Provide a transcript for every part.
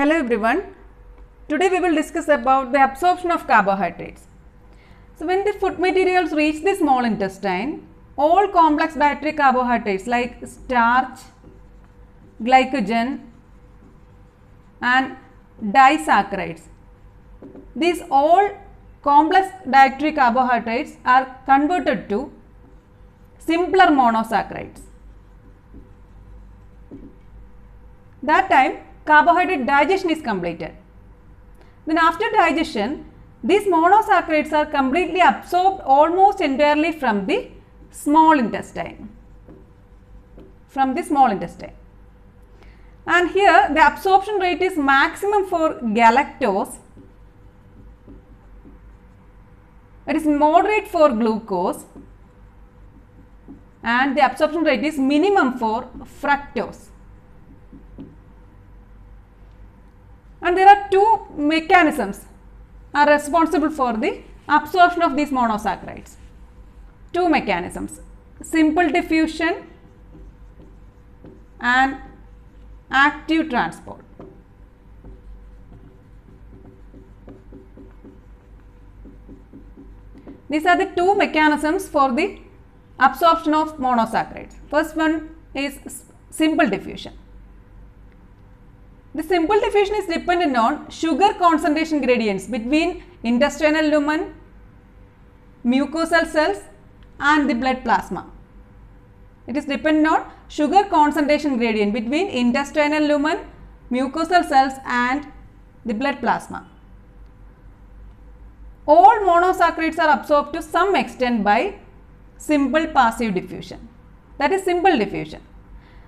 Hello everyone. Today we will discuss about the absorption of carbohydrates. So when the food materials reach the small intestine, all complex dietary carbohydrates like starch, glycogen and disaccharides. These all complex dietary carbohydrates are converted to simpler monosaccharides. That time carbohydrate digestion is completed. Then after digestion, these monosaccharides are completely absorbed almost entirely from the small intestine. From the small intestine. And here the absorption rate is maximum for galactose. It is moderate for glucose and the absorption rate is minimum for fructose. And there are two mechanisms are responsible for the absorption of these monosaccharides. Two mechanisms simple diffusion and active transport. These are the two mechanisms for the absorption of monosaccharides. First one is simple diffusion. The simple diffusion is dependent on sugar concentration gradients between intestinal lumen, mucosal cells and the blood plasma. It is dependent on sugar concentration gradient between intestinal lumen, mucosal cells and the blood plasma. All monosaccharides are absorbed to some extent by simple passive diffusion. That is simple diffusion.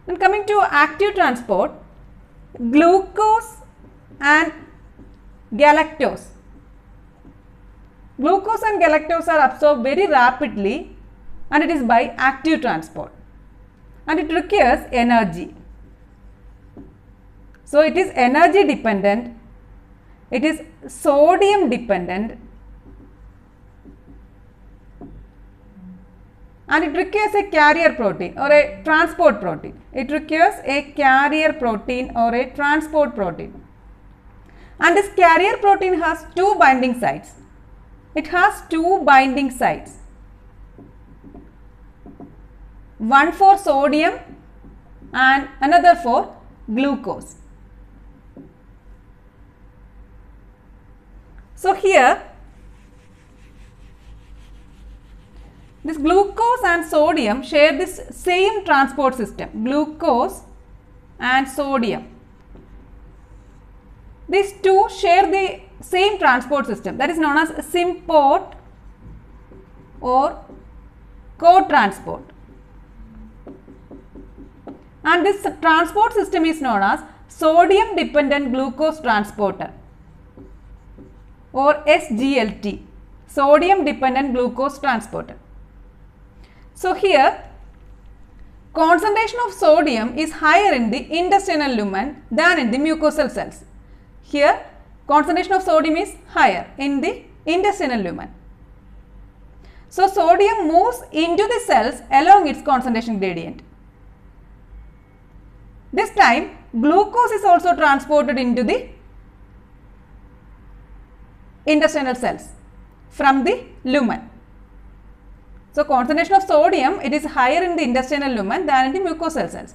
Then coming to active transport, glucose and galactose. Glucose and galactose are absorbed very rapidly and it is by active transport and it requires energy. So, it is energy dependent, it is sodium dependent and it requires a carrier protein or a transport protein. It requires a carrier protein or a transport protein. And this carrier protein has two binding sites. It has two binding sites. One for sodium and another for glucose. So here This glucose and sodium share this same transport system, glucose and sodium. These two share the same transport system that is known as symport or co-transport. And this transport system is known as sodium dependent glucose transporter or SGLT, sodium dependent glucose transporter. So here concentration of sodium is higher in the intestinal lumen than in the mucosal cells. Here concentration of sodium is higher in the intestinal lumen. So sodium moves into the cells along its concentration gradient. This time glucose is also transported into the intestinal cells from the lumen. So, concentration of sodium it is higher in the intestinal lumen than in the mucosal cells.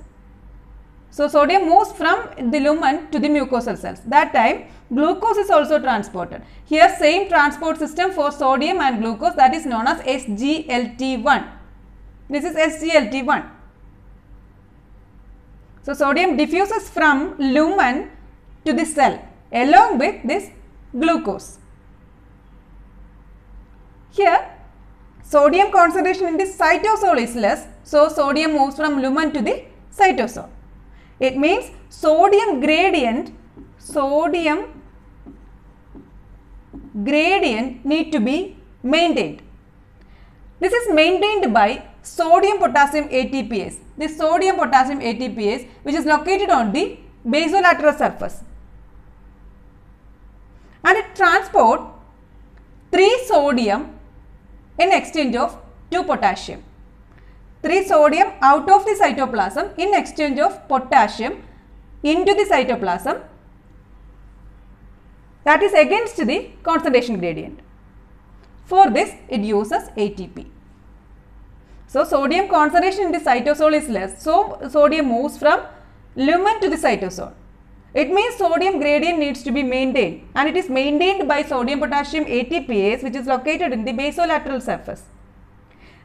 So, sodium moves from the lumen to the mucosal cells. That time glucose is also transported. Here same transport system for sodium and glucose that is known as SGLT1. This is SGLT1. So, sodium diffuses from lumen to the cell along with this glucose. Here sodium concentration in the cytosol is less. So, sodium moves from lumen to the cytosol. It means sodium gradient, sodium gradient need to be maintained. This is maintained by sodium potassium ATPase. This sodium potassium ATPase which is located on the basolateral surface. And it transport 3 sodium in exchange of 2 potassium. 3 sodium out of the cytoplasm in exchange of potassium into the cytoplasm that is against the concentration gradient. For this it uses ATP. So sodium concentration in the cytosol is less. So sodium moves from lumen to the cytosol. It means sodium gradient needs to be maintained and it is maintained by sodium potassium ATPase which is located in the basolateral surface.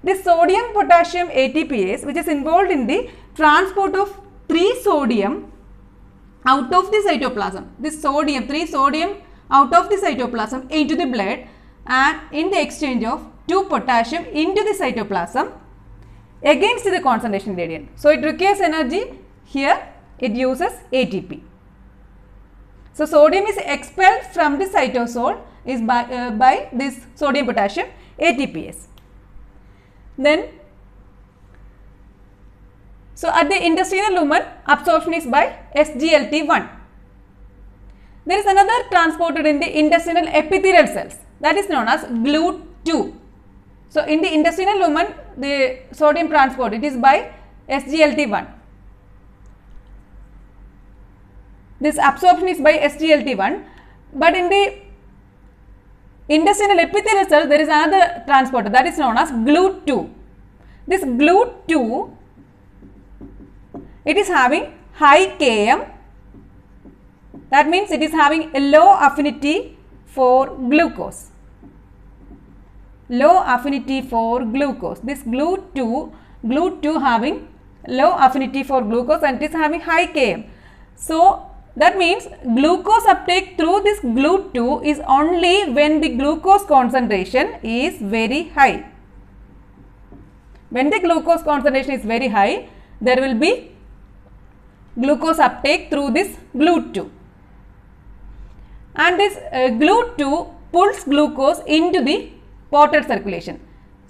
This sodium potassium ATPase which is involved in the transport of 3 sodium out of the cytoplasm. This sodium, 3 sodium out of the cytoplasm into the blood and in the exchange of 2 potassium into the cytoplasm against the concentration gradient. So, it requires energy here it uses ATP. So, sodium is expelled from the cytosol is by, uh, by this sodium potassium ATPase. Then, so at the intestinal lumen absorption is by SGLT1. There is another transported in the intestinal epithelial cells that is known as GLUT2. So, in the intestinal lumen the sodium transport it is by SGLT1. This absorption is by SGLT1 but in the intestinal epithelial cell there is another transporter that is known as GLUT2. This GLUT2 it is having high Km that means it is having a low affinity for glucose. Low affinity for glucose. This GLUT2 GLUT2 having low affinity for glucose and it is having high Km so that means glucose uptake through this GLUT2 is only when the glucose concentration is very high when the glucose concentration is very high there will be glucose uptake through this GLUT2 and this uh, GLUT2 pulls glucose into the portal circulation.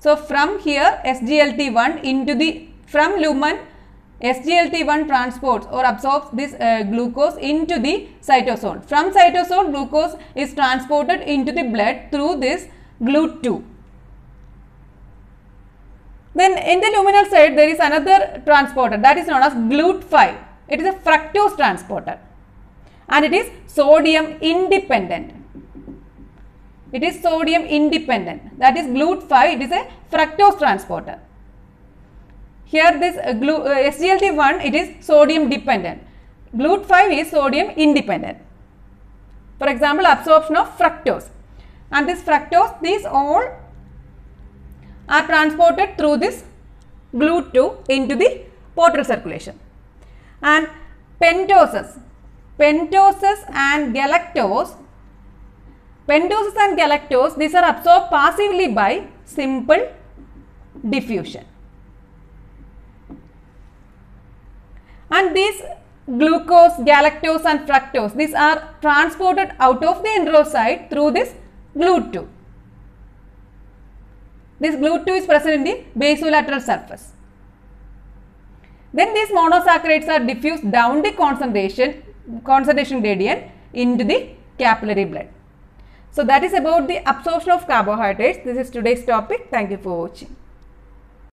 So, from here SGLT1 into the from lumen SGLT1 transports or absorbs this uh, glucose into the cytosol. From cytosol glucose is transported into the blood through this GLUT2. Then in the luminal side there is another transporter that is known as GLUT5. It is a fructose transporter and it is sodium independent. It is sodium independent that is GLUT5 it is a fructose transporter. Here this uh, uh, SGLT1 it is sodium dependent. GLUT5 is sodium independent. For example absorption of fructose and this fructose these all are transported through this GLUT2 into the portal circulation and pentoses pentoses and galactose pentoses and galactose these are absorbed passively by simple diffusion and these glucose galactose and fructose these are transported out of the enterocyte through this GLUT2 this GLUT2 is present in the basolateral surface then these monosaccharides are diffused down the concentration, concentration gradient into the capillary blood. So that is about the absorption of carbohydrates. This is today's topic. Thank you for watching.